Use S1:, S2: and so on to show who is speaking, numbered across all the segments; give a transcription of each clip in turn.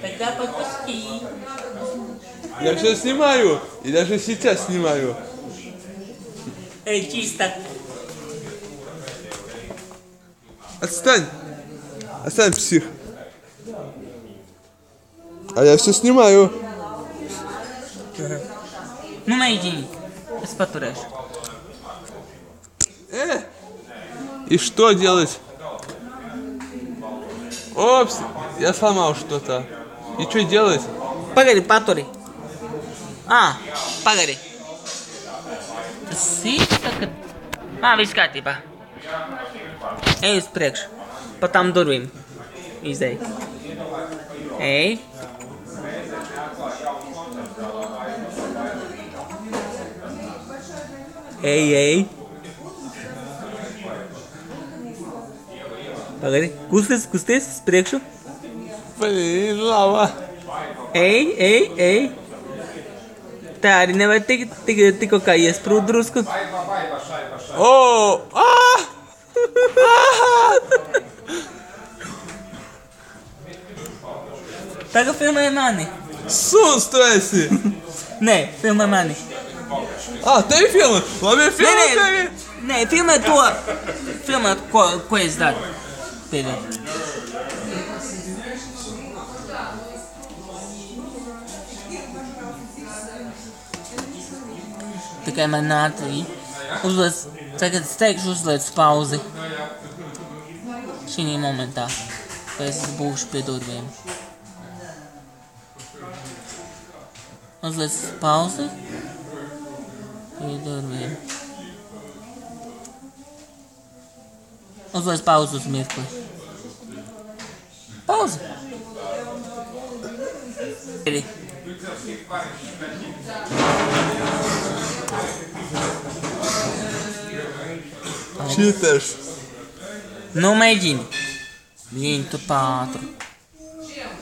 S1: Тогда подпусти.
S2: Я все снимаю. И даже сейчас снимаю.
S1: Эй, чисто.
S2: Отстань. Отстань, псих. А я все снимаю.
S1: Ну, найди. Спатурешь.
S2: Э! И что делать? Опс, я сломал что-то. И что делать?
S1: Pagari, paturi. Ah, pagari. Sīksta, ka... Ā, viss kārtībā. Ej uz priekšu. Pa tām durvīm. Izej. Ej. Ej, ej. Pagari. Kusties, kusties uz priekšu.
S2: Preciso lavar.
S1: Ei, ei, ei. Tari, né? Vai ter que, ter que, ter que
S2: é pro
S1: Drusco. Vai, vai,
S2: vai. Oh! Ah!
S1: ah! Pega o
S2: filme, mano. Susto esse!
S1: né,
S2: filma,
S1: mano.
S2: Ah,
S1: tem filme! Lá me filma, né, né, né filma é tua. Filma é co coisa tá? da. Pedro. Tikai man nātrī. Uzliec, tagad es teikšu uzliec pauzi. Šī momentā. Kad es būšu pie durvīm. Uzliec pauzi. Pie durvīm. Uzliec pauzi uz mirkli. Pauzi. Ir.
S2: Čiters!
S1: Nu, mēģini. Viņu tu pātru.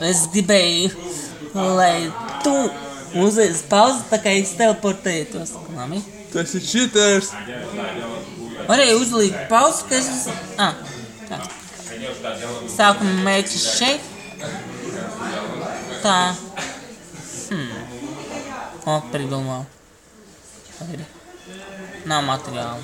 S1: Es gribēju, lai tu uzliec pauzi, tā kā es teleportētos. Labi.
S2: Tu esi čiters!
S1: Varēju uzlikt pauzi, ka es... Ah, tā. Sākumā mērķis šeit. Tā. Hmm. O, pridomā. Ir. N-am material.